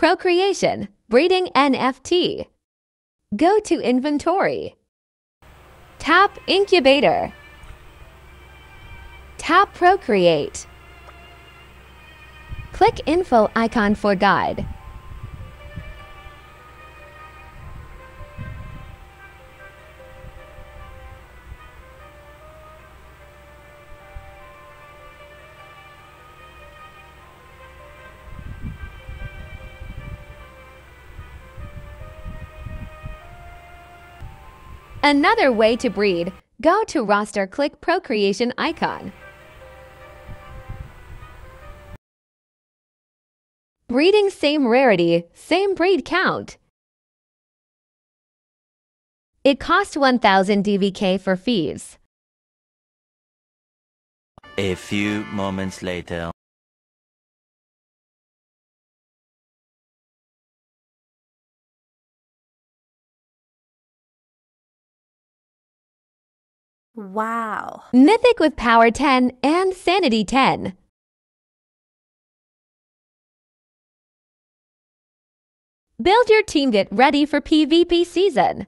Procreation, breeding NFT. Go to inventory. Tap incubator. Tap procreate. Click info icon for guide. Another way to breed, go to roster click procreation icon. Breeding same rarity, same breed count. It costs 1000 DVK for fees. A few moments later. Wow. Mythic with Power 10 and Sanity 10. Build your team get ready for PvP season.